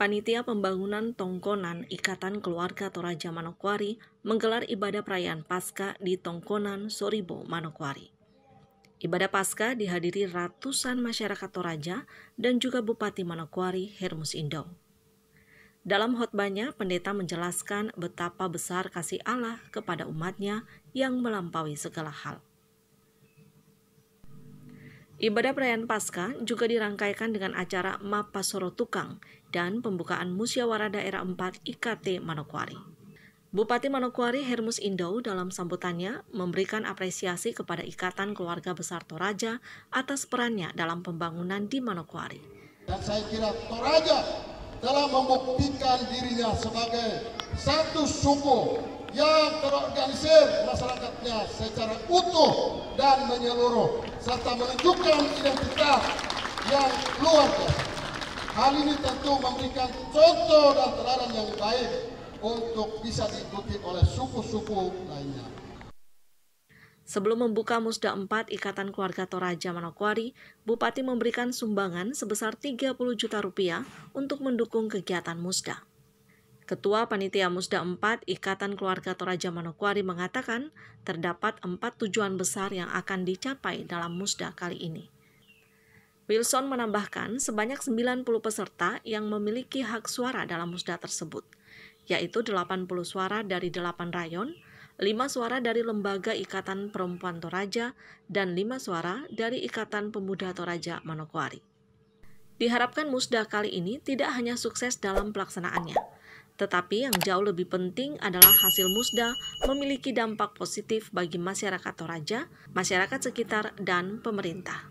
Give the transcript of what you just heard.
Panitia Pembangunan Tongkonan Ikatan Keluarga Toraja Manokwari menggelar ibadah perayaan Paskah di Tongkonan Soribo, Manokwari. Ibadah Paskah dihadiri ratusan masyarakat Toraja dan juga Bupati Manokwari Hermus Indo. Dalam khotbahnya, pendeta menjelaskan betapa besar kasih Allah kepada umatnya yang melampaui segala hal. Ibadah perayaan Paskah juga dirangkaikan dengan acara Mapasoro Tukang dan pembukaan Musyawarah Daerah 4 IKT Manokwari. Bupati Manokwari Hermus Indo dalam sambutannya memberikan apresiasi kepada Ikatan Keluarga Besar Toraja atas perannya dalam pembangunan di Manokwari. Dan saya kira Toraja telah membuktikan dirinya sebagai satu suku yang terorganisir masyarakatnya secara utuh dan menyeluruh serta menunjukkan identitas yang luar biasa. Hal ini tentu memberikan contoh dan teladan yang baik untuk bisa diikuti oleh suku-suku lainnya. Sebelum membuka Musda 4 Ikatan Keluarga Toraja Manokwari, Bupati memberikan sumbangan sebesar 30 juta rupiah untuk mendukung kegiatan Musda. Ketua Panitia Musda 4 Ikatan Keluarga Toraja Manokwari mengatakan terdapat empat tujuan besar yang akan dicapai dalam Musda kali ini. Wilson menambahkan sebanyak 90 peserta yang memiliki hak suara dalam Musda tersebut, yaitu 80 suara dari 8 rayon, 5 suara dari Lembaga Ikatan Perempuan Toraja, dan 5 suara dari Ikatan Pemuda Toraja Manokwari. Diharapkan Musda kali ini tidak hanya sukses dalam pelaksanaannya, tetapi yang jauh lebih penting adalah hasil musda memiliki dampak positif bagi masyarakat Toraja, masyarakat sekitar, dan pemerintah.